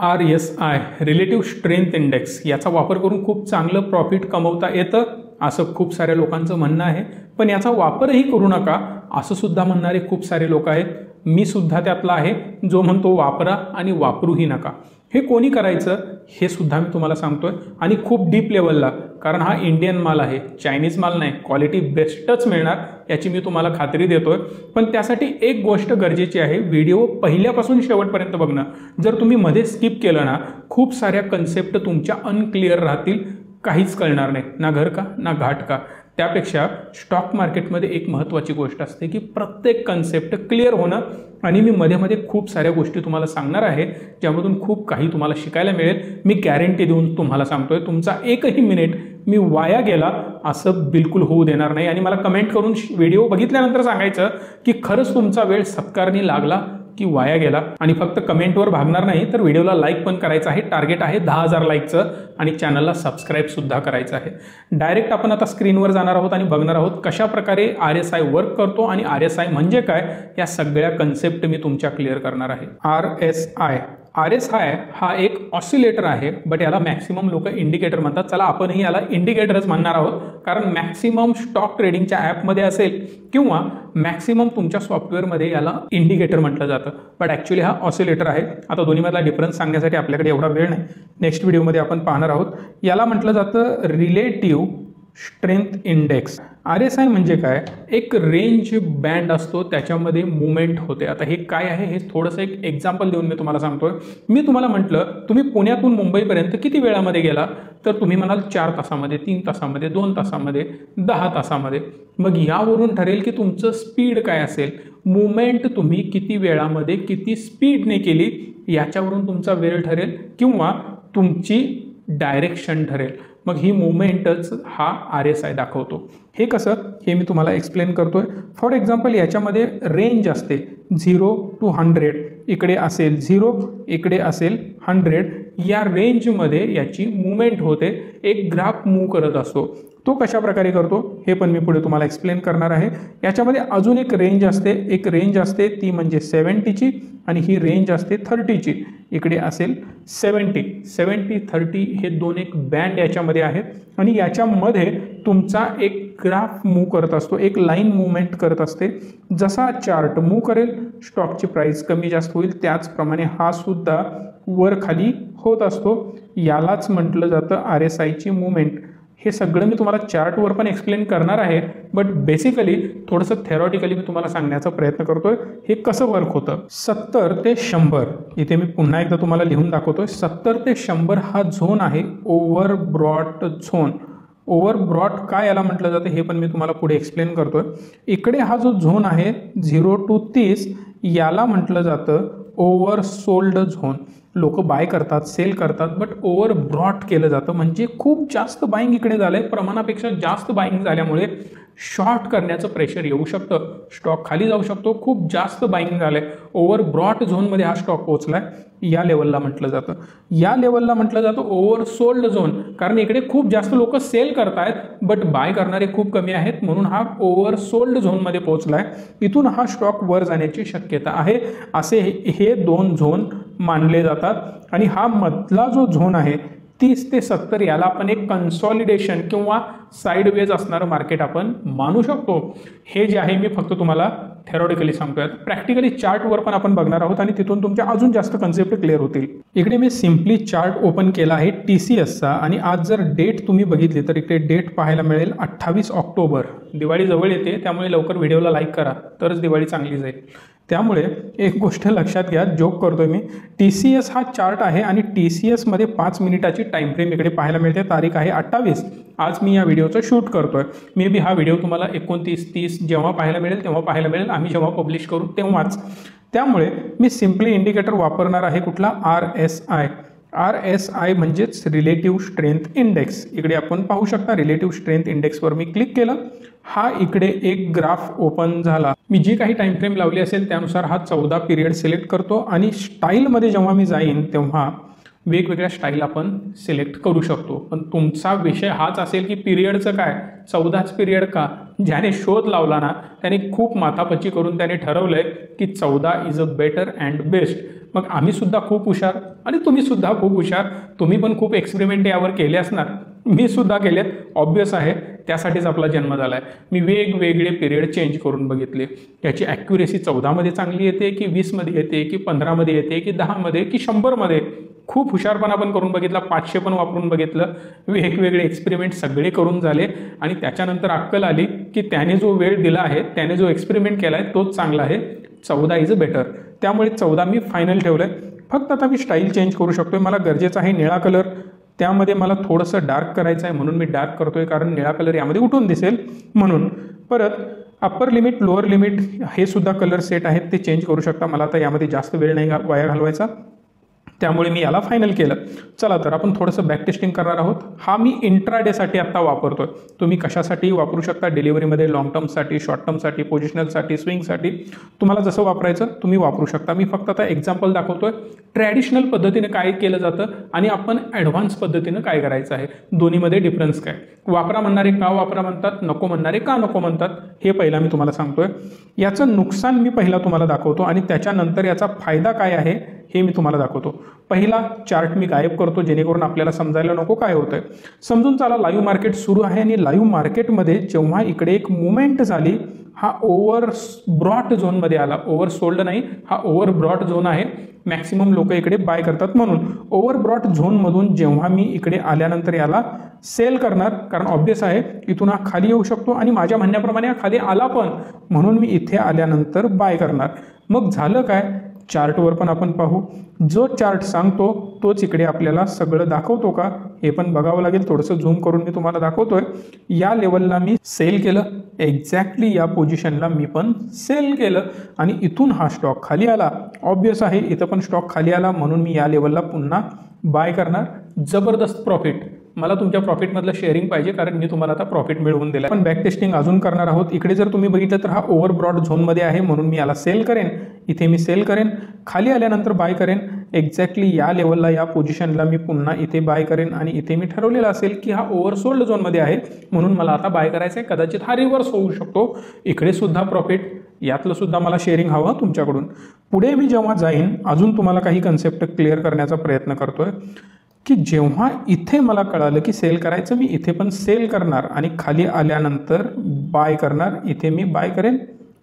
R S I relative strength index याचा वापर करून खूप चांगलं प्रॉफिट कमवता येतं असं खूप साऱ्या लोकांचं म्हणणं आहे. पण याचा वापरही करू नका असं सुद्धा म्हणणारे खूप सारे लोक आहेत. मी सुद्धा त्यातला आहे जो म्हणतो वापरा आणि वापरूही नका. हे कोणी करायचं? हे सुद्धा मी तुम्हाला सांगतोय. आणि खूप डीप लेवलला कारण हा इंडियन माल आहे चायनीज माल नाही क्वालिटी बेस्टच मिळणार याची मी तुम्हाला खात्री देतोय. पण त्यासाठी एक गोष्ट गरजेची आहे व्हिडिओ पहिल्यापासून शेवटपर्यंत बघणं. जर तुम्ही मध्ये स्किप केलं ना खूप साऱ्या कन्सेप्ट तुमच्या अनक्लिअर राहतील काहीच कळणार नाही. ना घर का ना घाट का. त्यापेक्षा स्टॉक मार्केटमध्ये एक महत्त्वाची गोष्ट असते की प्रत्येक कन्सेप्ट क्लिअर होणं. आणि मी मध्ये मध्ये खूप साऱ्या गोष्टी तुम्हाला सांगणार आहे ज्यामधून खूप काही तुम्हाला शिकायला मिळेल. मी गॅरंटी देऊन तुम्हाला सांगतोय तुमचा एकही मिनिट मी वाया गेला असं बिलकुल होऊ देणार नाही. आणि मला कमेंट करून व्हिडिओ बघितल्यानंतर सांगायचं की खरंच तुमचा वेळ सत्कारणी लागला की वाया गेला. आणि फक्त कमेंटवर भागणार नाही तर व्हिडिओला लाईक पण करायचं आहे. टार्गेट आहे दहा हजार लाईकचं आणि चॅनलला सबस्क्राईबसुद्धा करायचं आहे. डायरेक्ट आपण आता स्क्रीनवर जाणार आहोत आणि बघणार आहोत कशा प्रकारे आर एस आय वर्क करतो आणि आर एस आय म्हणजे काय या सगळ्या कन्सेप्ट मी तुमच्या क्लिअर करणार आहे. R S I R S हाय हा एक ऑसिलेटर आहे बट याला मॅक्सिमम लोक इंडिकेटर म्हणतात. चला आपणही याला इंडिकेटरच म्हणणार आहोत. कारण मॅक्सिमम स्टॉक ट्रेडिंगच्या ॲपमध्ये असेल किंवा मॅक्सिमम तुमच्या सॉफ्टवेअरमध्ये याला इंडिकेटर म्हटलं जातं. बट ॲक्च्युली हा ऑसिलेटर आहे. आता दोन्हीमधला डिफरन्स सांगण्यासाठी आपल्याकडे एवढा वेळ नाही. नेक्स्ट व्हिडिओमध्ये आपण पाहणार आहोत. याला म्हटलं जातं relative strength index R S I म्हणजे काय? एक रेंज बँड असतो त्याच्यामध्ये मुवमेंट होते. आता हे काय आहे? हे थोडंसं एक एक्झाम्पल देऊन मी तुम्हाला सांगतोय. मी तुम्हाला म्हटलं तुम्ही पुण्यातून मुंबईपर्यंत किती वेळामध्ये गेला? तर तुम्ही म्हणाल चार तासामध्ये तीन तासामध्ये दोन तासामध्ये दहा तासामध्ये. मग यावरून ठरेल की तुमचं स्पीड काय असेल? मुवमेंट तुम्ही किती वेळामध्ये किती स्पीडने केली? याच्यावरून तुमचा वेळ ठरेल किंवा तुमची डायरेक्शन ठरेल. मग ही मुवमेंटच हा आर एस आय दाखवतो. हे कसं? हे मी तुम्हाला एक्सप्लेन करतोय. फॉर एक्झाम्पल याच्यामध्ये रेंज असते. झिरो टू हंड्रेड इकडे असेल झिरो इकडे असेल हंड्रेड या रेंजमध्ये याची मुवमेंट होते. एक ग्राफ मूव करत असतो. तो कशा प्रकारे करतो? हे पण मी पुढे तुम्हाला एक्सप्लेन करणार आहे. याच्यामध्ये अजून एक रेंज असते. एक रेंज असते ती म्हणजे सेवन्टीची आणि ही रेंज असते थर्टीची इकडे असेल सेवन्टी सेवन्टी थर्टी हे दोन एक बँड याच्यामध्ये आहेत. आणि याच्यामध्ये तुमचा एक ग्राफ मूव्ह करत असतो. एक लाईन मुवमेंट करत असते. जसा चार्ट मूव्ह करेल स्टॉकची प्राईस कमी जास्त होईल. त्याचप्रमाणे हा सुद्धा वर खाली होत असतो. यालाच म्हटलं जातं आर एस आयची मुवमेंट हे सगळं मी तुम्हाला चार्टवर पण एक्सप्लेन करणार आहे. बट बेसिकली थोडंसं थेरॉटिकली मी तुम्हाला सांगण्याचा प्रयत्न करतोय. हे कसं वर्क होतं? सत्तर ते शंभर. इथे मी पुन्हा एकदा तुम्हाला लिहून दाखवतोय. सत्तर ते शंभर हा झोन आहे. Over bought zone over bought काय याला म्हटलं जातं हे पण मी तुम्हाला पुढे एक्सप्लेन करतोय. इकडे हा जो झोन आहे झिरो टू तीस याला म्हटलं जातं ओव्हर सोल्ड झोन लोक बाय करतात सेल करतात बट ओव्हर ब्रॉड केलं जातं. म्हणजे खूप जास्त बाईंग इकडे झालं आहे प्रमाणापेक्षा जास्त बाईंग झाल्यामुळे शॉर्ट करण्याचं प्रेशर येऊ शकतं. स्टॉक खाली जाऊ शकतो. खूप जास्त बाईंग झालं आहे ओव्हर ब्रॉड झोनमध्ये हा स्टॉक पोहोचला आहे या लेवलला म्हटलं जातं. या लेवलला म्हटलं जातं ओव्हर सोल्ड झोन कारण इकडे खूप जास्त लोक सेल करतायत बट बाय करणारे खूप कमी आहेत. म्हणून हा ओव्हर सोल्ड झोनमध्ये पोहोचला आहे इथून हा स्टॉक वर जाण्याची शक्यता आहे. असे हे दोन झोन मानले जातात. आणि हा मधला जो झोन आहे तीस ते सत्तर याला आपण एक कन्सॉलिडेशन किंवा साईडवेज असणारं मार्केट आपण मानू शकतो. हे जे आहे मी फक्त तुम्हाला थेरॉडिकली सांगतोय. प्रॅक्टिकली चार्टवर पण आपण बघणार आहोत आणि तिथून तुमच्या अजून जास्त कन्सेप्ट क्लिअर होतील. इकडे मी सिम्पली चार्ट ओपन केला आहे टी सी एसचा आणि आज जर डेट तुम्ही बघितली तर इकडे डेट पाहायला मिळेल अठ्ठावीस ऑक्टोबर. दिवाळी जवळ येते त्यामुळे लवकर व्हिडिओला लाईक करा. तरच दिवाळी चांगली जाईल. त्यामुळे एक गोष्ट लक्षात घ्या जोक करतोय मी. टी सी एस हा चार्ट आहे आणि टी सी एसमध्ये पाच मिनिटाची टाईम फ्रेम इकडे पाहायला मिळते. तारीख आहे अठ्ठावीस. आज मी या व्हिडिओचं शूट करतोय. मे बी हा व्हिडिओ तुम्हाला एकोणतीस तीस जेव्हा पाहायला मिळेल तेव्हा पाहायला मिळेल. आम्ही जेव्हा पब्लिश करू तेव्हाच. त्यामुळे मी सिम्पली इंडिकेटर वापरणार आहे कुठला? R S I R S I म्हणजेच रिलेटिव्ह स्ट्रेंथ इंडेक्स इकडे आपण पाहू शकता रिलेटिव्ह स्ट्रेंथ इंडेक्सवर मी क्लिक केलं. हा इकडे एक ग्राफ ओपन झाला. मी जी काही टाईम फ्रेम लावली असेल त्यानुसार हा चौदा पिरियड सिलेक्ट करतो. आणि स्टाईलमध्ये जेव्हा मी जाईन तेव्हा वेगवेगळ्या स्टाईल आपण सिलेक्ट करू शकतो. पण तुमचा विषय हाच असेल की पिरियडचं काय? चौदाच पिरियड का? ज्याने शोध लावला ना त्याने खूप माथापची करून त्याने ठरवलंय की चौदा is a better and best मग आम्ही सुद्धा खूप हुशार आणि तुम्ही सुद्धा खूप हुशार. तुम्ही पण खूप एक्सपेरिमेंट यावर केले असणार. मी सुद्धा केलेत. ऑब्वियस आहे. त्यासाठीच आपला जन्म झाला आहे मी वेगवेगळे पिरियड चेंज करून बघितले. याची ॲक्युरेसी चौदामध्ये चांगली येते की वीसमध्ये येते की पंधरामध्ये येते की दहामध्ये की शंभरमध्ये? खूप हुशारपणा पण करून बघितला पाचशे पण वापरून बघितलं वेगवेगळे एक्सपेरिमेंट सगळे करून झाले. आणि त्याच्यानंतर अक्कल आली की त्याने जो वेळ दिला आहे त्याने जो एक्सपेरिमेंट केला आहे तोच चांगला आहे. चौदा इज अ बेटर त्यामुळे चौदा मी फायनल ठेवलं आहे फक्त आता मी स्टाईल चेंज करू शकतो मला गरजेचा आहे निळा कलर त्यामध्ये मला थोडंसं डार्क करायचं आहे म्हणून मी डार्क करतोय कारण निळा कलर यामध्ये उठून दिसेल म्हणून. परत अप्पर लिमिट लोअर लिमिट हे सुद्धा कलर सेट आहेत ते चेंज करू शकता. मला आता यामध्ये जास्त वेळ नाही वाया घालवायचा. त्यामुळे मी याला फायनल केलं. चला तर आपण थोडंसं बॅक टेस्टिंग करणार आहोत. हा मी इंट्राडेसाठी आत्ता वापरतोय. तुम्ही कशासाठी वापरू शकता? डिलिव्हरीमध्ये लॉंग टर्मसाठी शॉर्ट टर्मसाठी पोझिशनलसाठी स्विंगसाठी तुम्हाला जसं वापरायचं तुम्ही वापरू शकता. मी फक्त आता एक्झाम्पल दाखवतोय. ट्रॅडिशनल पद्धतीनं काय केलं जातं आणि आपण ॲडव्हान्स पद्धतीनं काय करायचं आहे? दोन्हीमध्ये डिफरन्स काय? वापरा म्हणणारे का वापरा म्हणतात? नको म्हणणारे का नको म्हणतात? हे पहिला मी तुम्हाला सांगतोय. याचं नुकसान मी पहिला तुम्हाला दाखवतो आणि त्याच्यानंतर याचा फायदा काय आहे हे मी तुम्हाला दाखवतो. पहिला चार्ट मी गायब करतो जेणेकरून आपल्याला समजायला नको काय होतंय. समजून चाला लाईव्ह मार्केट सुरू आहे आणि लाईव्ह मार्केटमध्ये जेव्हा इकडे एक मुवमेंट झाली हा ओव्हर ब्रॉड झोनमध्ये आला. ओव्हर सोल्ड नाही हा ओव्हर ब्रॉड झोन आहे. मॅक्सिमम लोक इकडे बाय करतात म्हणून. ओव्हर ब्रॉड झोनमधून जेव्हा मी इकडे आल्यानंतर याला सेल करणार कारण ऑब्वियस आहे इथून हा खाली येऊ शकतो आणि माझ्या म्हणण्याप्रमाणे हा खाली आला पण. म्हणून मी इथे आल्यानंतर बाय करणार. मग झालं काय? चार्टवर पण आपण पाहू. जो चार्ट सांगतो तोच इकडे आपल्याला सगळं दाखवतो का? हे पण बघावं लागेल. थोडंसं झूम करून मी तुम्हाला दाखवतोय. या लेवलला मी सेल केलं. एक्झॅक्टली या पोझिशनला मी पण सेल केलं. आणि इथून हा स्टॉक खाली आला. ऑब्वियस आहे इथं पण स्टॉक खाली आला. म्हणून मी या लेवलला पुन्हा बाय करणार. जबरदस्त प्रॉफिट मला तुमच्या प्रॉफिटमधलं शेअरिंग पाहिजे कारण मी तुम्हाला आता प्रॉफिट मिळवून दिला पण बॅक टेस्टिंग अजून करणार आहोत. इकडे जर तुम्ही बघितलं तर हा ओव्हर ब्रॉड झोनमध्ये आहे म्हणून मी याला सेल करेन. इथे मी सेल करेन. खाली आल्यानंतर बाय करेन. एक्झॅक्टली या लेवलला या पोझिशनला मी पुन्हा इथे बाय करेन. आणि इथे मी ठरवलेलं असेल की हा ओव्हरसोल्ड झोनमध्ये आहे म्हणून मला आता बाय करायचं आहे कदाचित हा रिव्हर्स होऊ शकतो. इकडे सुद्धा प्रॉफिट यातलं सुद्धा मला शेअरिंग हवं तुमच्याकडून. पुढे मी जेव्हा जाईन अजून तुम्हाला काही कन्सेप्ट क्लिअर करण्याचा प्रयत्न करतोय. की जेव्हा इथे मला कळालं की सेल करायचं मी इथे पण सेल करणार आणि खाली आल्यानंतर बाय करणार इथे मी बाय करेन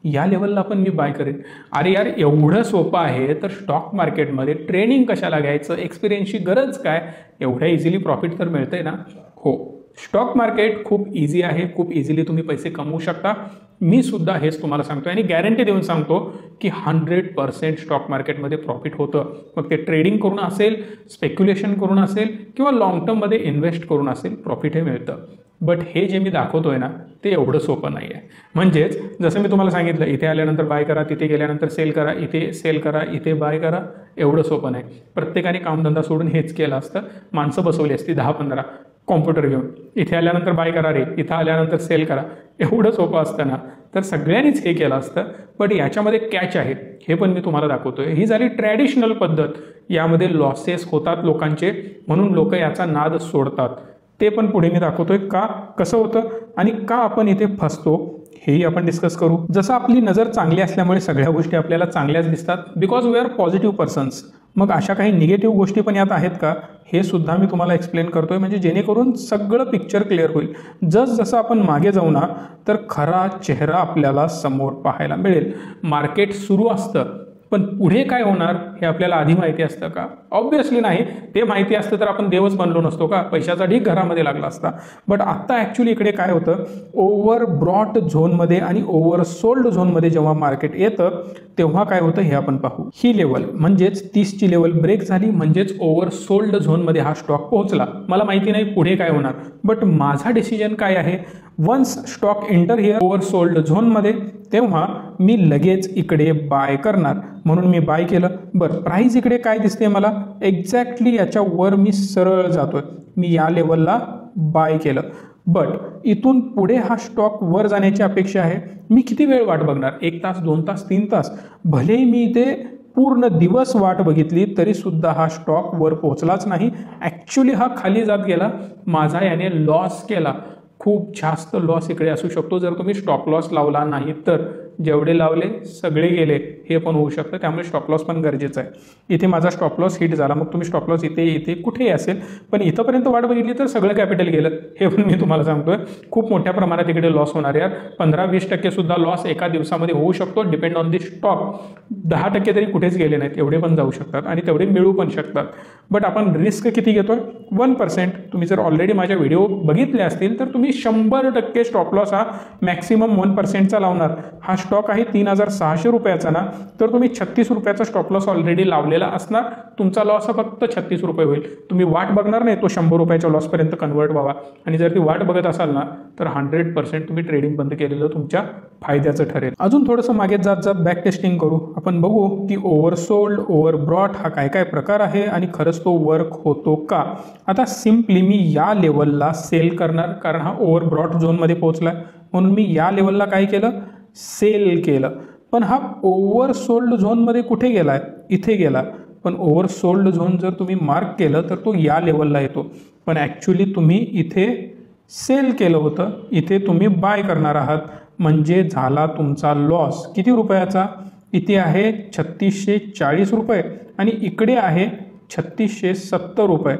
या लेवलला पण मी बाय करेन. अरे यार एवढं सोपं आहे तर स्टॉक मार्केटमध्ये ट्रेनिंग कशाला घ्यायचं? एक्सपिरियन्सची गरज काय? एवढ्या इझिली प्रॉफिट तर मिळतंय ना? हो. स्टॉक मार्केट खूप इझी आहे, खूप इझिली तुम्ही पैसे कमवू शकता. मी सुद्धा हेच तुम्हाला सांगतो आणि गॅरंटी देऊन सांगतो की हंड्रेड पर्सेंट स्टॉक मार्केटमध्ये प्रॉफिट होतं. मग ट्रेडिंग करून असेल स्पेक्युलेशन करून असेल किंवा लाँग टर्ममध्ये इन्व्हेस्ट करून असेल प्रॉफिट हे मिळतं. बट हे जे मी दाखवतोय ना, ते एवढं सोपं नाही आहे म्हणजेच, जसं मी तुम्हाला सांगितलं, इथे आल्यानंतर बाय करा, तिथे गेल्यानंतर सेल करा, इथे सेल करा, इथे बाय करा, एवढं सोपं नाही. प्रत्येकाने कामधंदा सोडून हेच केलं असतं. बसवली असती दहा कॉम्प्युटर घेऊन. इथे आल्यानंतर बाय करा रे इथं आल्यानंतर सेल करा. एवढं सोपं असतं ना. तर सगळ्यांनीच हे केलं असतं. बट याच्यामध्ये कॅच आहे हे पण मी तुम्हाला दाखवतोय. ही झाली ट्रॅडिशनल पद्धत. यामध्ये लॉसेस होतात लोकांचे. म्हणून लोक याचा नाद सोडतात. ते पण पुढे मी दाखवतोय का कसं होतं आणि का आपण इथे फसतो. हेही आपण डिस्कस करू. जसं आपली नजर चांगली असल्यामुळे सगळ्या गोष्टी आपल्याला चांगल्याच दिसतात. Because we are positive persons मग अशा काही निगेटिव्ह गोष्टी पण यात आहेत का? हे सुद्धा मी तुम्हाला एक्सप्लेन करतोय. म्हणजे जेणेकरून सगळं पिक्चर क्लिअर होईल. जस जसं आपण मागे जाऊ ना तर खरा चेहरा आपल्याला समोर पाहायला मिळेल. मार्केट सुरू असतं. पण पुढे काय होणार हे आपल्याला आधी माहिती असतं का? ऑब्विसली नाही. ते माहिती असतं तर आपण देवच बनलो नसतो का? पैशाचा ढीक घरामध्ये लागला असता. बट आत्ता ॲक्च्युली इकडे काय होतं? ओव्हर ब्रॉड झोनमध्ये आणि ओव्हर सोल्ड झोनमध्ये जेव्हा मार्केट येतं तेव्हा काय होतं हे आपण पाहू. ही लेवल म्हणजेच तीसची लेवल ब्रेक झाली म्हणजेच ओव्हर सोल्ड झोनमध्ये हा स्टॉक पोहोचला. मला माहिती नाही पुढे काय होणार. बट माझा डिसिजन काय आहे? Once stock enter here over sold झोनमध्ये तेव्हा मी लगेच इकडे बाय करणार. म्हणून मी बाय केलं. बरं प्राईज इकडे काय दिसते मला? एक्झॅक्टली याच्यावर मी सरळ जातोय. मी या लेवलला बाय केलं. बट इथून पुढे हा स्टॉक वर जाण्याची अपेक्षा आहे. मी किती वेळ वाट बघणार? एक तास दोन तास तीन तास? भलेही मी इथे पूर्ण दिवस वाट बघितली तरीसुद्धा हा स्टॉक वर पोहोचलाच नाही. ॲक्च्युली हा खाली जात गेला. माझा याने लॉस केला. खूप जास्त लॉस इकडे असू शकतो. जर तुम्ही स्टॉप लॉस लावला नाही तर जेवढे लावले सगळे गेले हे पण होऊ शकतं. त्यामुळे स्टॉपलॉस पण गरजेचं आहे. इथे माझा स्टॉप लॉस हिट झाला. मग तुम्ही स्टॉप लॉस इथे इथे कुठेही असेल पण इथंपर्यंत वाट बघितली तर सगळं कॅपिटल गेलं. हे पण मी तुम्हाला सांगतोय. खूप मोठ्या प्रमाणात इकडे लॉस होणार यार. पंधरा वीस टक्के सुद्धा लॉस एका दिवसामध्ये होऊ शकतो. डिपेंड ऑन दी स्टॉक दहा टक्के तरी कुठेच गेले नाहीत. एवढे पण जाऊ शकतात आणि तेवढे मिळू पण शकतात. बट आपण रिस्क किती घेतोय? वन पर्सेंट तुम्ही जर ऑलरेडी माझ्या व्हिडिओ बघितले असतील तर तुम्ही शंभर टक्के स्टॉपलॉस हा मॅक्सिमम वन पर्सेंटचा लावणार. हा स्टॉक आहे तीन हजार सहाशे रुपयाचा ना तर तुम्ही छत्तीस रुपयाचा स्टॉप लॉस ऑलरेडी लावलेला असणार. तुमचा लॉस हा फक्त छत्तीस रुपये होईल. तुम्ही वाट बघणार नाही तो शंभर रुपयाच्या लॉसपर्यंत कन्वर्ट व्हावा. आणि जर ती वाट बघत असाल ना तर हंड्रेड पर्सेंट तुम्ही ट्रेडिंग बंद केलेलं तुमच्या फायद्याचं ठरेल. अजून थोडंसं मागे जात जात बॅक टेस्टिंग करू. आपण बघू की ओव्हरसोल्ड ओव्हरब्रॉट हा काय काय प्रकार आहे आणि खरंच तो वर्क होतो का? आता सिम्पली मी या लेवलला सेल करणार कारण हा ओव्हरब्रॉट झोनमध्ये पोहोचला. म्हणून मी या लेवलला काय केलं? सेल केलं. पण हा ओव्हरसोल्ड झोनमध्ये कुठे गेला आहे इथे गेला. पण ओव्हरसोल्ड झोन जर तुम्ही मार्क केलं तर तो या लेवलला येतो. पण ॲक्च्युली तुम्ही इथे सेल केलं होतं. इथे तुम्ही बाय करणार आहात. म्हणजे झाला तुमचा लॉस किती रुपयाचा? इथे आहे छत्तीसशे चाळीस रुपये. आणि इकडे आहे छत्तीसशे सत्तर रुपये.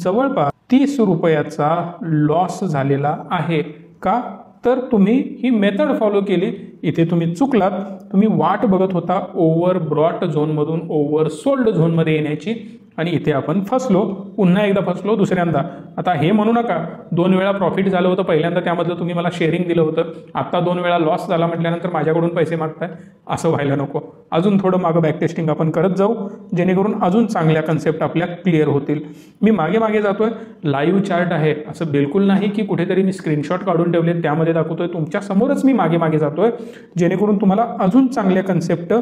जवळपास तीस रुपयाचा लॉस झालेला आहे. का? तर तुम्ही ही मेथड फॉलो केली. इथे तुम्ही चुकलात. तुम्ही वाट बघत होता ओव्हर ब्रॉट झोनमधून ओव्हर सोल्ड झोनमध्ये येण्याची. आणि इथे आपण फसलो पुन्हा एकदा फसलो दुसऱ्यांदा. आता हे म्हणू नका दोन वेळा प्रॉफिट झालं होतं पहिल्यांदा त्यामधलं तुम्ही मला शेअरिंग दिलं होतं. आत्ता दोन वेळा लॉस झाला म्हटल्यानंतर माझ्याकडून पैसे मागताय. असं व्हायला नको. अजून थोडं मागं बॅक टेस्टिंग आपण करत जाऊ जेणेकरून अजून चांगल्या कन्सेप्ट आपल्या क्लिअर होतील. मी मागे मागे जातोय. लाईव्ह चार्ट आहे. असं बिलकुल नाही की कुठेतरी मी स्क्रीनशॉट काढून ठेवले त्यामध्ये दाखवतोय. तुमच्या समोरच मी मागे मागे जातोय. जेणेकरून तुम्हाला अजून चांगल्या कन्सेप्ट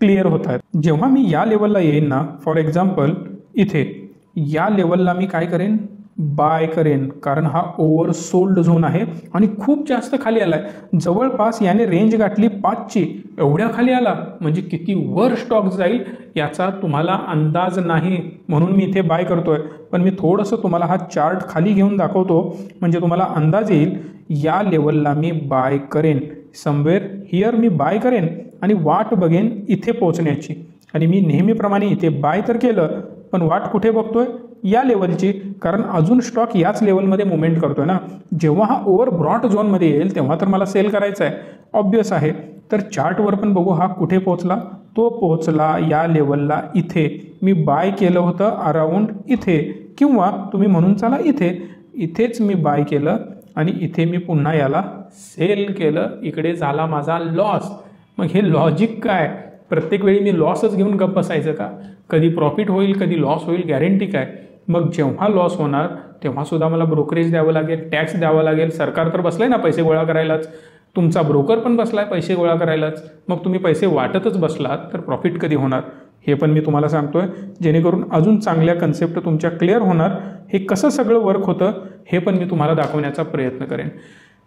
क्लिअर होत आहेत जेव्हा मी या लेवलला येईन ना फॉर एक्झाम्पल इथे. या लेवलला मी काय करेन? बाय करेन. कारण हा ओव्हरसोल्ड झोन आहे आणि खूप जास्त खाली आला आहे जवळपास याने रेंज गाठली पाचची. एवढ्या खाली आला. म्हणजे किती वर स्टॉक जाईल याचा तुम्हाला अंदाज नाही. म्हणून मी इथे बाय करतोय. पण मी थोडंसं तुम्हाला हा चार्ट खाली घेऊन दाखवतो. म्हणजे तुम्हाला अंदाज येईल. या लेवलला मी बाय करेन. समवेअर हिअर मी बाय करेन आणि वाट बघेन इथे पोचण्याची आणि मी नेहमीप्रमाणे इथे बाय तर केलं पण वाट कुठे बघतोय? या लेवलची. कारण अजून स्टॉक याच लेवलमध्ये मुवमेंट करतोय ना. जेव्हा हा ओव्हर ब्रॉड झोनमध्ये येईल तेव्हा तर मला सेल करायचा आहे ऑब्वियस आहे. तर चार्टवर पण बघू हा कुठे पोहोचला? तो पोहोचला या लेवलला इथे. मी बाय केलं होतं अराऊंड इथे. किंवा तुम्ही म्हणून चला इथे. इथेच मी बाय केलं आणि इथे मी पुन्हा याला सेल केलं. इकडे झाला माझा लॉस मग हे लॉजिक काय? प्रत्येक वेळी मी लॉसच घेऊन गप्प बसायचं का? कधी प्रॉफिट होईल कधी लॉस होईल गॅरंटी काय? मग जेव्हा लॉस होणार तेव्हासुद्धा मला ब्रोकरेज द्यावं लागेल टॅक्स द्यावा लागेल. सरकार तर बसलं आहे ना पैसे गोळा करायलाच. तुमचा ब्रोकर पण बसला आहे पैसे गोळा करायलाच. मग तुम्ही पैसे वाटतच बसलात तर प्रॉफिट कधी होणार? हे पण मी तुम्हाला सांगतो आहे जेणेकरून अजून चांगल्या कन्सेप्ट तुमच्या क्लिअर होणार. हे कसं सगळं वर्क होतं हे पण मी तुम्हाला दाखवण्याचा प्रयत्न करेन.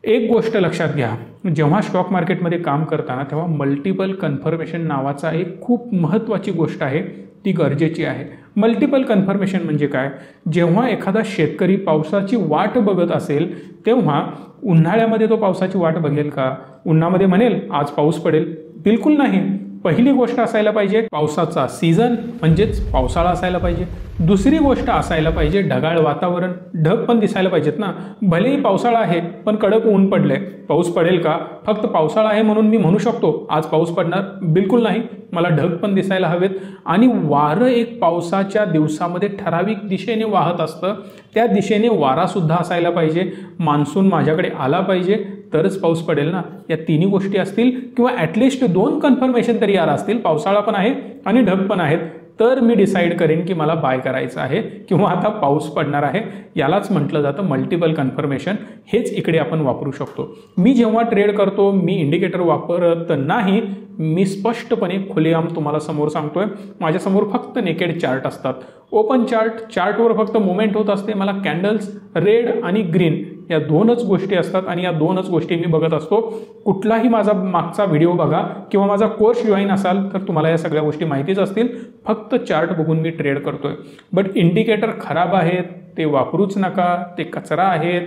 एक गोष्ट लक्षात घ्या. जेव्हा स्टॉक मार्केटमध्ये काम करताना तेव्हा मल्टिपल कन्फर्मेशन नावाचा एक खूप महत्त्वाची गोष्ट आहे. ती गरजेची आहे. मल्टिपल कन्फर्मेशन म्हणजे काय? जेव्हा एखादा शेतकरी पावसाची वाट बघत असेल तेव्हा उन्हाळ्यामध्ये तो पावसाची वाट बघेल का? उन्हामध्ये म्हणेल आज पाऊस पडेल. बिलकुल नाही. पहिली गोष्ट असायला पाहिजे पावसाचा सीझन म्हणजेच पावसाळा असायला पाहिजे. दुसरी गोष्ट असायला पाहिजे ढगाळ वातावरण. ढग पण दिसायला पाहिजेत ना. भलेही पावसाळा आहे पण कडक ऊन पडले पाऊस पडेल का? फक्त पावसाळा आहे म्हणून मी म्हणू शकतो. आज पाऊस पडणार? बिलकुल नाही. मला ढग पण दिसायला हवेत. आणि वारं एक पावसाच्या दिवसामध्ये ठराविक दिशेने वाहत असतं. त्या दिशेने वारासुद्धा असायला पाहिजे. मान्सून माझ्याकडे आला पाहिजे. तरच पाऊस पडेल ना? या तिन्ही गोष्टी असतील किंवा ॲटलिस्ट दोन कन्फर्मेशन तरी यार असतील. पावसाळा पण आहे आणि ढग पण आहेत. तर मी डिसाईड करेन की मला बाय करायचं आहे किंवा आता पाऊस पडणार आहे. यालाच म्हटलं जातं मल्टिपल कन्फर्मेशन हेच इकडे आपण वापरू शकतो. मी जेव्हा ट्रेड करतो मी इंडिकेटर वापरत नाही मी स्पष्टपणे खुलेआम तुम्हाला समोर सांगतोय. माझ्यासमोर फक्त नेकेड चार्ट असतात. ओपन चार्ट चार्टवर फक्त मुवमेंट होत असते. मला कॅन्डल्स रेड आणि ग्रीन या दोनच गोष्टी असतात आणि या दोनच गोष्टी मी बघत असतो. कुठलाही माझा मागचा व्हिडिओ बघा किंवा माझा कोर्स जॉईन असाल तर तुम्हाला या सगळ्या गोष्टी माहितीच असतील. फक्त चार्ट बघून मी ट्रेड करतोय. बट इंडिकेटर खराब आहेत ते वापरूच नका ते कचरा आहेत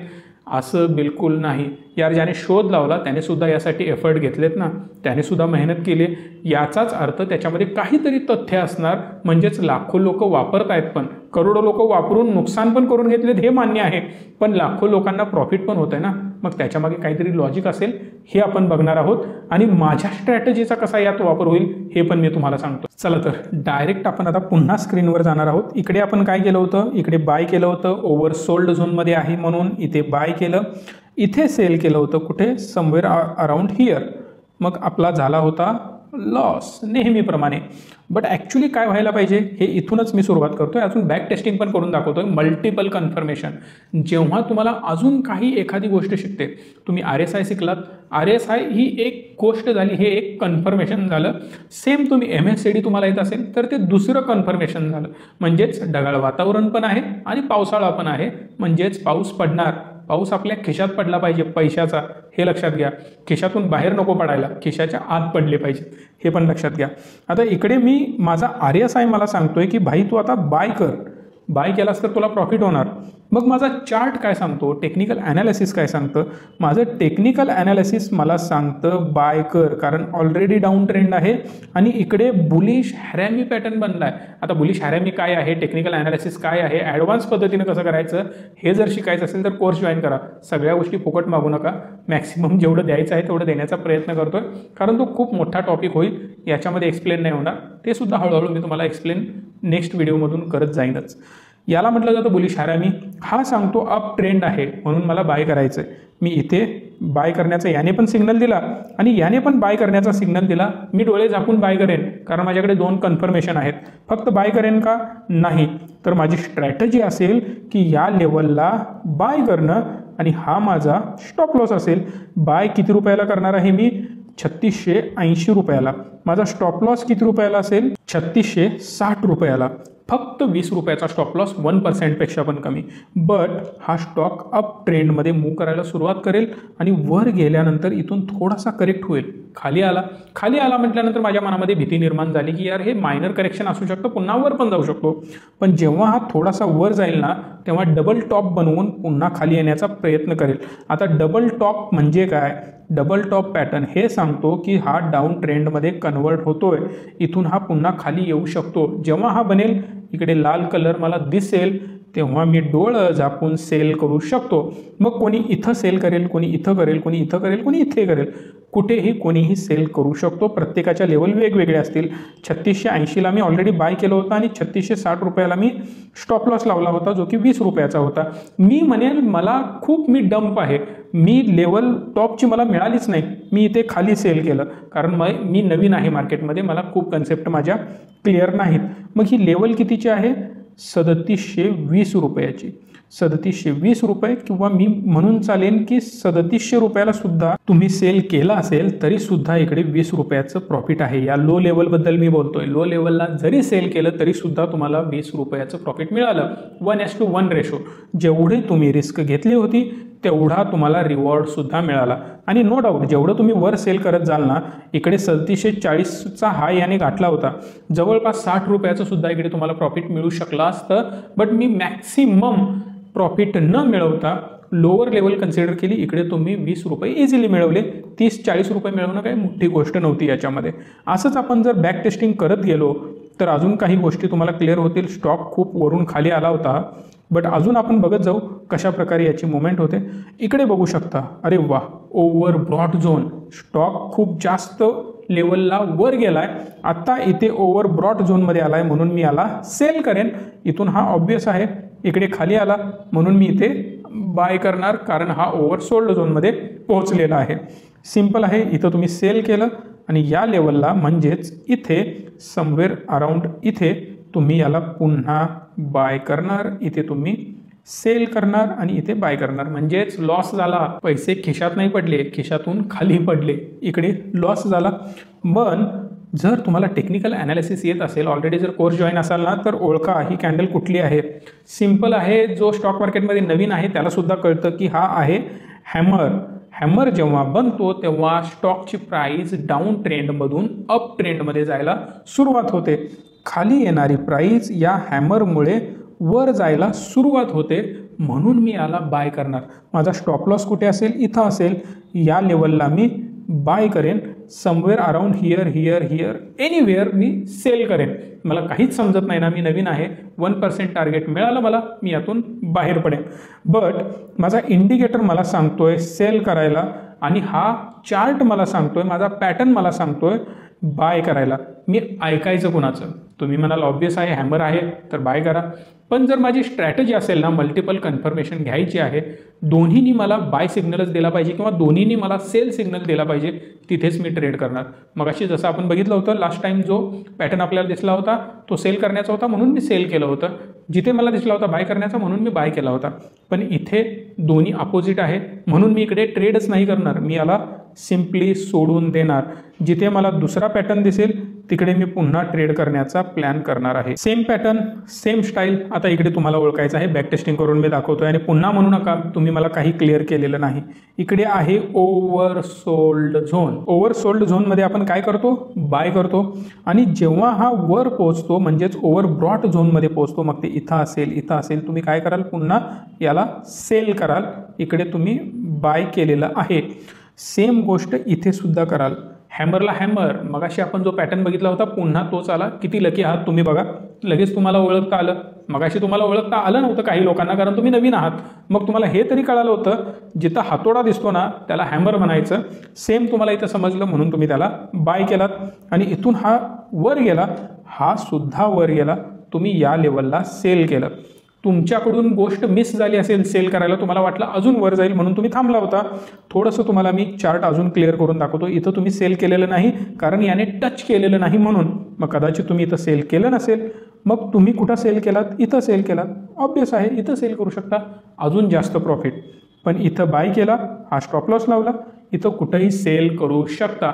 असं बिलकुल नाही. यार ज्याने शोध लावला त्याने सुद्धा यासाठी एफर्ट घेतलेत ना. त्याने सुद्धा मेहनत केली. याचाच अर्थ त्याच्यामध्ये काहीतरी तथ्य असणार. म्हणजेच लाखो लोक वापरत आहेत पण. करोडो लोक वापरून नुकसान पण करून घेतलेत हे मान्य आहे. पण लाखो लोकांना प्रॉफिट पण होत आहे ना. मग त्याच्यामागे काहीतरी लॉजिक असेल हे आपण बघणार आहोत. आणि माझ्या स्ट्रॅटजीचा कसा यात वापर होईल हे पण मी तुम्हाला सांगतो. चला तर डायरेक्ट आपण आता पुन्हा स्क्रीनवर जाणार आहोत. इकडे आपण काय केलं होतं? इकडे बाय केलं होतं. ओव्हर सोल्ड झोनमध्ये आहे म्हणून इथे बाय केलं. इथे सेल केलं होतं कुठे? समवेअर अराउंड हिअर मग आपला झाला होता लॉस नेहमीप्रमाणे. बट ॲक्च्युली काय व्हायला पाहिजे? हे इथूनच मी सुरुवात करतोय. अजून बॅक टेस्टिंग पण करून दाखवतोय. मल्टिपल कन्फर्मेशन जेव्हा तुम्हाला अजून काही एखादी गोष्ट शिकते तुम्ही आर एस आय शिकलात. आर एस आय ही एक गोष्ट झाली. हे एक कन्फर्मेशन झालं. सेम तुम्ही एम एस सी डी तुम्हाला येत असेल तर ते दुसरं कन्फर्मेशन झालं. म्हणजेच ढगाळ वातावरण पण आहे आणि पावसाळा पण आहे. म्हणजेच पाऊस पडणार. पाऊस आपल्या खिशात पडला पाहिजे पैशाचा हे लक्षात घ्या. खिशातून बाहेर नको पडायला खिशाच्या आत पडले पाहिजे हे पण लक्षात घ्या. आता इकडे मी माझा आर्यस आहे मला सांगतोय की भाई तू आता बाय कर. बाय केलास तर तुला प्रॉफिट होणार. मग माझा चार्ट काय सांगतो? टेक्निकल ॲनालिसिस काय सांगतं? माझं टेक्निकल ॲनालिसिस मला सांगतं बाय कर कारण ऑलरेडी डाऊन ट्रेंड आहे आणि इकडे बुलिश हॅरॅमी पॅटर्न बनला आहे आता बुलिश हॅरॅमी काय आहे? टेक्निकल ॲनालिसिस काय आहे? ॲडव्हान्स पद्धतीनं कसं करायचं? हे जर शिकायचं असेल तर कोर्स जॉईन करा. सगळ्या गोष्टी फुकट मागू नका. मॅक्सिमम जेवढं द्यायचं आहे तेवढं देण्याचा प्रयत्न करतोय. कारण तो खूप मोठा टॉपिक होईल. याच्यामध्ये एक्सप्लेन नाही होणार. ते सुद्धा हळूहळू मी तुम्हाला एक्सप्लेन नेक्स्ट व्हिडिओमधून करत जाईनच. याला म्हटलं जातं बुलिश हॅरामी हा सांगतो अप ट्रेंड आहे म्हणून मला बाय करायचं आहे मी इथे बाय करण्याचा याने पण सिग्नल दिला आणि याने पण बाय करण्याचा सिग्नल दिला. मी डोळे झाकून बाय करेन कारण माझ्याकडे दोन कन्फर्मेशन आहेत. फक्त बाय करेन का? नाही. तर माझी स्ट्रॅटजी असेल की या लेवलला बाय करणं आणि हा माझा स्टॉप लॉस असेल. बाय किती रुपयाला करणार आहे मी? छत्तीसशे ऐंशी रुपयाला. माझा स्टॉप लॉस किती रुपयाला असेल? छत्तीसशे साठ रुपयाला. फक्त वीस रुपयाचा स्टॉप लॉस वन पर्सेंटपेक्षा पण कमी. बट हा स्टॉक अप ट्रेंडमध्ये मूव करायला सुरुवात करेल आणि वर गेल्यानंतर इथून थोडासा करेक्ट होईल. खाली आला. खाली आला म्हटल्यानंतर माझ्या मनामध्ये भीती निर्माण झाली की यार हे मायनर करेक्शन असू शकतं पुन्हा वर पण जाऊ शकतो. पण जेव्हा हा थोडासा वर जाईल ना तेव्हा डबल टॉप बनवून पुन्हा खाली येण्याचा प्रयत्न करेल. आता डबल टॉप म्हणजे काय? डबल टॉप पॅटर्न हे सांगतो की हा डाऊन ट्रेंडमध्ये कन्वर्ट होतोय. इथून हा पुन्हा खाली येऊ शकतो. जेव्हा हा बनेल इकडे लाल कलर मला दिसेल. तेव्हा मी डोळं झापून सेल करू शकतो. मग कोणी इथं सेल करेल कोणी इथं करेल कोणी इथं करेल कोणी इथे करेल. कुठेही कोणीही सेल करू शकतो. प्रत्येकाच्या लेवल वेगवेगळे असतील. छत्तीसशे ऐंशीला मी ऑलरेडी बाय केलं होतं आणि छत्तीसशे साठ रुपयाला मी स्टॉप लॉस लावला होता जो की वीस रुपयाचा होता. मी म्हणेल मला खूप मी डंप आहे. मी लेवल टॉपची मला मिळालीच नाही. मी इथे खाली सेल केलं. कारण मग मी नवीन आहे मार्केटमध्ये मला खूप कन्सेप्ट माझ्या क्लिअर नाहीत. मग ही लेवल कितीची आहे? सदतीसशे वीस रुपयाची. सदतीसशे वीस रुपये किंवा मी म्हणून चालेन की सदतीसशे रुपयाला सुद्धा तुम्ही सेल केला असेल तरी सुद्धा इकडे वीस रुपयाचं प्रॉफिट आहे. या लो लेवलबद्दल मी बोलतोय. लो लेवलला जरी सेल केलं तरी सुद्धा तुम्हाला वीस रुपयाचं प्रॉफिट मिळालं. One is to one ratio जेवढे तुम्ही रिस्क घेतली होती तेवढा तुम्हाला रिवॉर्डसुद्धा मिळाला. आणि नो डाऊट जेवढं तुम्ही वर सेल करत जाल ना इकडे सदतीसशे चाळीसचा हाय याने गाठला होता. जवळपास साठ रुपयाचं सुद्धा इकडे तुम्हाला प्रॉफिट मिळू शकला असतं. बट मी मॅक्सिमम प्रॉफिट न मिळवता लोअर लेवल कन्सिडर केली. इकडे तुम्ही वीस रुपये इझिली मिळवले. तीस चाळीस रुपये मिळवणं काही मोठी गोष्ट नव्हती याच्यामध्ये. असंच आपण जर बॅक टेस्टिंग करत गेलो तर अजून काही गोष्टी तुम्हाला क्लिअर होतील. स्टॉक खूप वरून खाली आला होता. बट अजून आपण बघत जाऊ कशा प्रकारे याची मुवमेंट होते. इकडे बघू शकता. अरे वा ओव्हर ब्रॉड झोन स्टॉक खूप जास्त लेवलला वर गेला आहे आत्ता इथे ओव्हर ब्रॉड झोनमध्ये आला आहे म्हणून मी याला सेल करेन. इथून हा ऑब्वियस आहे. इकडे खाली आला म्हणून मी इथे बाय करणार कारण हा ओव्हर सोल्ड झोनमध्ये पोहोचलेला आहे. सिंपल आहे इथं तुम्ही सेल केलं आणि या लेवलला म्हणजेच इथे समवेअर अराउंड इथे तुम्ही याला पुन्हा बाय करणार इथे तुम्ही सेल करणार आणि इथे बाय करणार. म्हणजेच लॉस झाला पैसे खिशात नाही पडले खिशातून खाली पडले इकडे लॉस झाला. पण जर तुम्हाला टेक्निकल ॲनालिसिस येत असेल ऑलरेडी जर कोर्स जॉईन असाल ना तर ओळखा ही कॅन्डल कुठली आहे. सिंपल आहे जो स्टॉक मार्केटमध्ये नवीन आहे त्यालासुद्धा कळतं की हा आहे हॅमर हॅमर जेव्हा बनतो तेव्हा स्टॉकची प्राईस डाऊन ट्रेंडमधून अप ट्रेंडमध्ये जायला सुरुवात होते. खाली येणारी प्राईज या हॅमरमुळे वर जायला सुरुवात होते म्हणून मी याला बाय करणार. माझा स्टॉप लॉस कुठे असेल? इथं असेल. या लेवलला मी बाय करेन. Somewhere around here here here. Anywhere me sell करेन. मला काहीच समजत नाही ना मी नवीन आहे. वन पर्सेंट टार्गेट मिळालं मला मी यातून बाहेर पडेन. बट माझा इंडिकेटर मला सांगतोय सेल करायला आणि हा चार्ट मला सांगतोय माझा पॅटर्न मला सांगतोय. बाय करायला. मी ऐकायचं कुणाचं? तुम्ही म्हणाल ऑब्वियस आहे हॅमर आहे तर बाय करा. पण जर माझी स्ट्रॅटजी असेल ना मल्टिपल कन्फर्मेशन घ्यायची आहे दोन्हीनी मला बाय सिग्नलच दिला पाहिजे किंवा दोन्हीनी मला सेल सिग्नल दिला पाहिजे तिथेच मी ट्रेड करणार. मग अशी जसं आपण बघितलं होतं लास्ट टाईम जो पॅटर्न आपल्याला दिसला होता तो सेल करण्याचा होता म्हणून मी सेल केलं होतं. जिथे मला दिसला होता बाय करण्याचा म्हणून मी बाय केला होता. पण इथे दोन्ही अपोजिट आहे म्हणून मी इकडे ट्रेडच नाही करणार. मी याला सिम्पली सोडून देणार. जिथे मला दुसरा पॅटर्न दिसेल तिकडे मी पुन्हा ट्रेड करण्याचा प्लॅन करणार आहे. सेम पॅटर्न सेम स्टाईल आता इकडे तुम्हाला ओळखायचं आहे. बॅक टेस्टिंग करून मी दाखवतोय. आणि पुन्हा म्हणू नका तुम्ही मला काही क्लिअर केलेलं नाही. इकडे आहे over sold zone over sold झोनमध्ये आपण काय करतो? बाय करतो. आणि जेव्हा हा वर पोहोचतो म्हणजेच ओव्हर ब्रॉड झोनमध्ये पोहोचतो मग ते इथं असेल इथं असेल तुम्ही काय कराल? पुन्हा याला सेल कराल. इकडे तुम्ही बाय केलेलं आहे. सेम गोष्ट इथे सुद्धा कराल. हॅमरला हॅमर मगाशी आपण जो पॅटर्न बघितला होता पुन्हा तोच आला. किती लकी आहात तुम्ही बघा. लगेच तुम्हाला ओळखता आलं. मगाशी तुम्हाला ओळखता आलं नव्हतं काही लोकांना कारण तुम्ही नवीन आहात. मग तुम्हाला हे तरी कळालं होतं जिथं हातोडा दिसतो ना त्याला हॅमर म्हणायचं. सेम तुम्हाला इथं समजलं म्हणून तुम्ही त्याला बाय केलात. आणि इथून हा वर गेला. हा सुद्धा वर गेला. तुम्ही या लेवलला सेल केलं. तुमच्याकडून गोष्ट मिस झाली असेल सेल करायला तुम्हाला वाटलं अजून वर जाईल म्हणून तुम्ही थांबला होता. थोडंसं तुम्हाला मी चार्ट अजून क्लिअर करून दाखवतो. इथं तुम्ही सेल केलेलं नाही कारण याने टच केलेलं नाही म्हणून. मग कदाचित तुम्ही इथं सेल केलं नसेल मग तुम्ही कुठं सेल केलात? इथं सेल केलात. ऑब्वियस आहे इथं सेल करू शकता. अजून जास्त प्रॉफिट पण इथं बाय केला हा स्टॉप लॉस लावला. इथं कुठंही सेल करू शकता.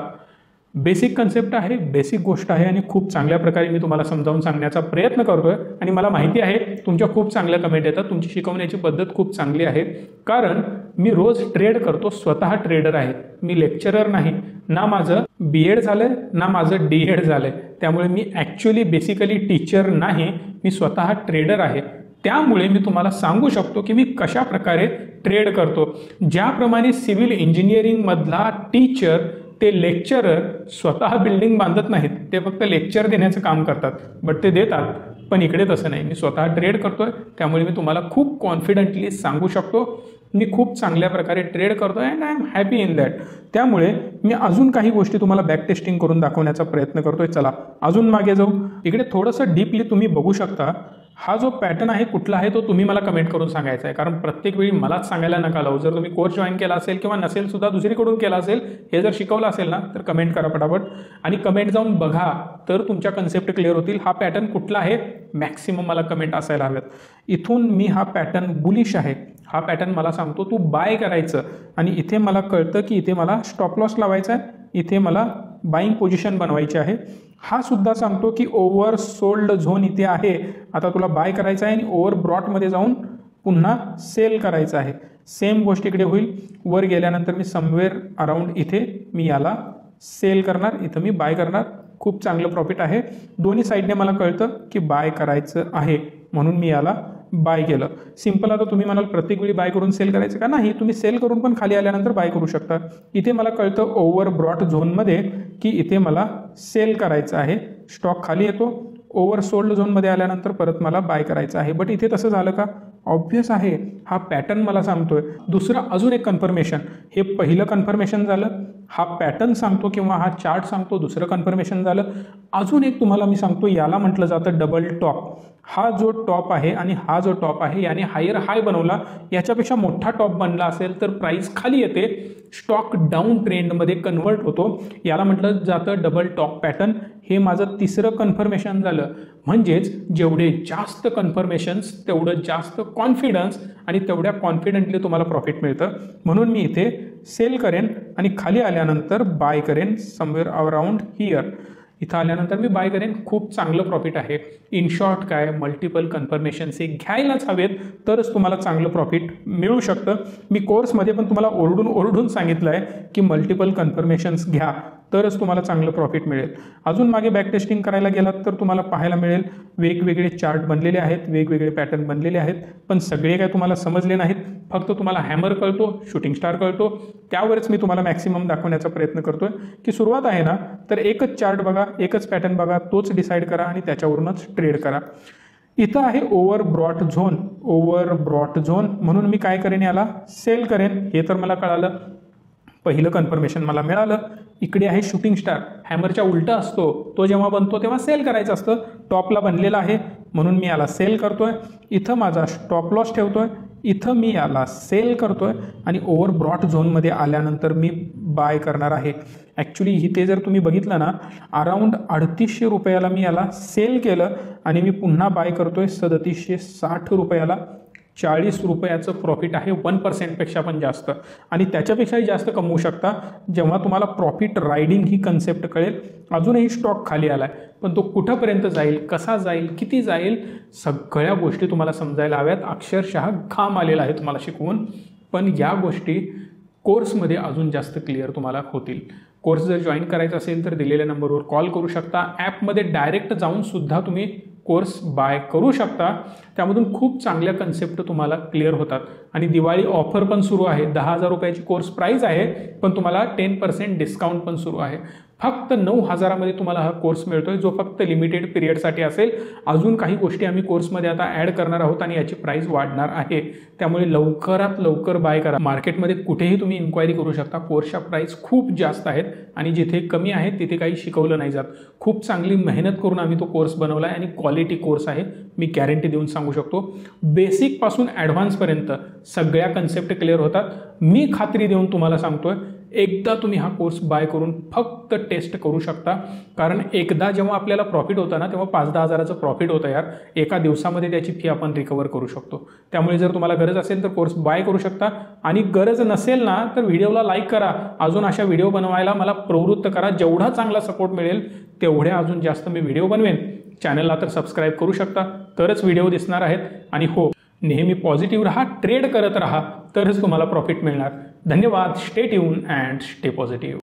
बेसिक कन्सेप्ट आहे बेसिक गोष्ट आहे आणि खूप चांगल्या प्रकारे मी तुम्हाला समजावून सांगण्याचा प्रयत्न करतो आहे आणि मला माहिती आहे तुमच्या खूप चांगल्या कमेंट येतात तुमची शिकवण्याची पद्धत खूप चांगली आहे. कारण मी रोज ट्रेड करतो स्वतः ट्रेडर आहे. मी लेक्चरर नाही. ना माझं बी एड झालं आहे ना माझं डी एड झालं आहे त्यामुळे मी ॲक्च्युली बेसिकली टीचर नाही. मी स्वतः ट्रेडर आहे. त्यामुळे मी तुम्हाला सांगू शकतो की मी कशा प्रकारे ट्रेड करतो. ज्याप्रमाणे सिव्हिल इंजिनिअरिंगमधला टीचर ते लेक्चरर स्वतः बिल्डिंग बांधत नाहीत. ते फक्त लेक्चर देण्याचं काम करतात. बट ते देतात. पण इकडे तसं नाही. मी स्वतः ट्रेड करतोय. त्यामुळे मी तुम्हाला खूप कॉन्फिडंटली सांगू शकतो. मी खूप चांगल्या प्रकारे ट्रेड करतो and I am happy in that त्यामुळे मी अजून काही गोष्टी तुम्हाला बॅक टेस्टिंग करून दाखवण्याचा प्रयत्न करतोय. चला अजून मागे जाऊ. इकडे थोडंसं डीपली तुम्ही बघू शकता. हा जो पॅटर्न आहे कुठला आहे तो तुम्ही मला कमेंट करून सांगायचा आहे. कारण प्रत्येक वेळी मलाच सांगायला नका लावू. जर तुम्ही कोर्स जॉईन केला असेल किंवा नसेल सुद्धा दुसरीकडून केला असेल हे जर शिकवलं असेल ना तर कमेंट करा पटापट. आणि कमेंट जाऊन बघा तर तुमच्या कन्सेप्ट क्लिअर होतील. हा पॅटर्न कुठला आहे? मॅक्सिमम मला कमेंट असायला हव्यात इथून मी हा पॅटर्न बुलिश आहे. हा पॅटर्न मला सांगतो तू बाय करायचं. आणि इथे मला कळतं की इथे मला स्टॉप लॉस लावायचा आहे. इथे मला बाईंग पोझिशन बनवायची आहे. हा सुद्धा सांगतो की ओव्हर सोल्ड झोन इथे आहे. आता तुला बाय करायचं आहे आणि ओव्हर ब्रॉटमध्ये जाऊन पुन्हा सेल करायचं आहे. सेम गोष्ट इकडे होईल. वर गेल्यानंतर मी समवेअर अराउंड इथे मी याला सेल करणार. इथं मी बाय करणार. खूप चांगलं प्रॉफिट आहे. दोन्ही साईडने मला कळतं की बाय करायचं आहे. म्हणून मी याला बाय केलं. सिंपल आता तुम्ही म्हणाल प्रत्येक वेळी बाय करून सेल करायचं का? नाही तुम्ही सेल करून पण खाली आल्यानंतर बाय करू शकता. इथे मला कळतं ओव्हर ब्रॉट झोनमध्ये की इथे मला सेल करायचं आहे. स्टॉक खाली येतो. ओव्हर सोल्ड झोनमध्ये आल्यानंतर परत मला बाय करायचं आहे. बट इथे तसं झालं का? ऑब्व्हियस आहे. हा पॅटर्न मला सांगतोय. दुसरं अजून एक कन्फर्मेशन हे पहिलं कन्फर्मेशन झालं. हा पॅटर्न सांगतो किंवा हा चार्ट सांगतो दुसरं कन्फर्मेशन झालं. अजून एक तुम्हाला मी सांगतो याला म्हटलं जातं डबल टॉप हा जो टॉप आहे आणि हा जो टॉप आहे याने हायर हाय बनवला. याच्यापेक्षा मोठा टॉप बनला असेल तर प्राईस खाली येते. स्टॉक डाऊन ट्रेंडमध्ये कन्वर्ट होतो. याला म्हटलं जातं डबल टॉप पॅटर्न हे माझं तिसरं कन्फर्मेशन झालं. म्हणजेच जेवढे जास्त कन्फर्मेशन्स तेवढं जास्त कॉन्फिडन्स आणि तेवढ्या कॉन्फिडंटली तुम्हाला प्रॉफिट मिळतं. म्हणून मी इथे सेल करेन आणि खाली आल्यानंतर बाय करेन समवेअर अराउंड हिअर इथं आल्यानंतर मी बाय करेन खूप चांगलं प्रॉफिट आहे. इन शॉर्ट काय मल्टिपल कन्फर्मेशन्स हे घ्यायलाच हवेत तरच तुम्हाला चांगलं प्रॉफिट मिळू शकतं. मी कोर्समध्ये पण तुम्हाला ओरडून ओरडून सांगितलं आहे की मल्टिपल कन्फर्मेशन्स घ्या तरच तुम्हाला चांगलं प्रॉफिट मिळेल. अजून मागे बॅक टेस्टिंग करायला गेलात तर तुम्हाला पाहायला मिळेल वेगवेगळे चार्ट बनलेले आहेत वेगवेगळे पॅटर्न बनलेले आहेत पण सगळे काय तुम्हाला समजले नाहीत. फक्त तुम्हाला हॅमर कळतो शूटिंग स्टार कळतो. त्यावरच मी तुम्हाला मॅक्सिमम दाखवण्याचा प्रयत्न करतोय. की सुरुवात आहे ना तर एकच चार्ट बघा एकच पॅटर्न बघा तोच डिसाईड करा आणि त्याच्यावरूनच ट्रेड करा. इथं आहे over bought zone over bought zone म्हणून मी काय करेन याला? सेल करेन. हे तर मला कळालं. पहिलं कन्फर्मेशन मला मिळालं. इकडे आहे शूटिंग स्टार हॅमरच्या उलटा असतो. तो जेव्हा बनतो तेव्हा सेल करायचं असतं. टॉपला बनलेला आहे. म्हणून मी याला सेल करतोय. इथं माझा स्टॉप लॉस ठेवतोय. इथं मी याला सेल करतोय आणि ओव्हर ब्रॉड झोनमध्ये आल्यानंतर मी बाय करणार आहे. ॲक्च्युली इथे जर तुम्ही बघितलं ना अराऊंड अडतीसशे रुपयाला मी याला सेल केलं आणि मी पुन्हा बाय करतोय सदतीसशे साठ रुपयाला. चाळीस रुपयाचं प्रॉफिट आहे वन पर्सेंटपेक्षा पण जास्त. आणि त्याच्यापेक्षाही जास्त कमवू शकता. जेव्हा तुम्हाला प्रॉफिट रायडिंग ही कन्सेप्ट कळेल अजूनही स्टॉक खाली आला आहे पण तो कुठंपर्यंत जाईल कसा जाईल किती जाईल सगळ्या गोष्टी तुम्हाला समजायला हव्यात. अक्षरशः घाम आलेला आहे तुम्हाला शिकवून. पण या गोष्टी कोर्समध्ये अजून जास्त क्लिअर तुम्हाला होतील. कोर्स जर जॉईन करायचा असेल तर दिलेल्या नंबरवर कॉल करू शकता. ॲपमध्ये डायरेक्ट जाऊन सुद्धा तुम्ही कोर्स बाय करू शकता. त्यामधून खूप चांगल्या कन्सेप्ट तुम्हाला क्लिअर होतात. आणि दिवाळी ऑफर पण सुरू आहे. दहा हजार रुपयाची कोर्स प्राईज आहे पण तुम्हाला टेन पर्सेंट डिस्काउंट पण सुरू आहे. फक्त नऊ हजारामध्ये तुम्हाला हा कोर्स मिळतो आहे जो फक्त लिमिटेड पिरियडसाठी असेल. अजून काही गोष्टी आम्ही कोर्समध्ये आता ॲड करणार आहोत आणि याची प्राईस वाढणार आहे. त्यामुळे लवकरात लवकर बाय करा. मार्केटमध्ये कुठेही तुम्ही इन्क्वायरी करू शकता. कोर्सच्या प्राईस खूप जास्त आहेत आणि जिथे कमी आहेत तिथे काही शिकवलं नाही जात. खूप चांगली मेहनत करून आम्ही तो कोर्स बनवला आहे आणि क्वालिटी कोर्स आहे. मी गॅरंटी देऊन सांगू शकतो. बेसिकपासून ॲडव्हान्सपर्यंत सगळ्या कन्सेप्ट क्लिअर होतात. मी खात्री देऊन तुम्हाला सांगतोय एकदा तुम्ही हा कोर्स बाय करून फक्त टेस्ट करू शकता. कारण एकदा जेव्हा आपल्याला प्रॉफिट होतं ना तेव्हा पाच दहा हजाराचं प्रॉफिट होतं यार. एका दिवसामध्ये त्याची फी आपण रिकवर करू शकतो. त्यामुळे जर तुम्हाला गरज असेल तर कोर्स बाय करू शकता. आणि गरज नसेल ना तर व्हिडिओला लाईक करा. अजून अशा व्हिडिओ बनवायला मला प्रवृत्त करा. जेवढा चांगला सपोर्ट मिळेल तेवढ्या अजून जास्त मी व्हिडिओ बनवेन. चॅनलला तर सबस्क्राईब करू शकता. तरच व्हिडिओ दिसणार आहेत. आणि हो नेहमी पॉझिटिव्ह राहा ट्रेड करत राहा. तरच तुम्हाला प्रॉफिट मिळणार. धन्यवाद stay tune and stay positive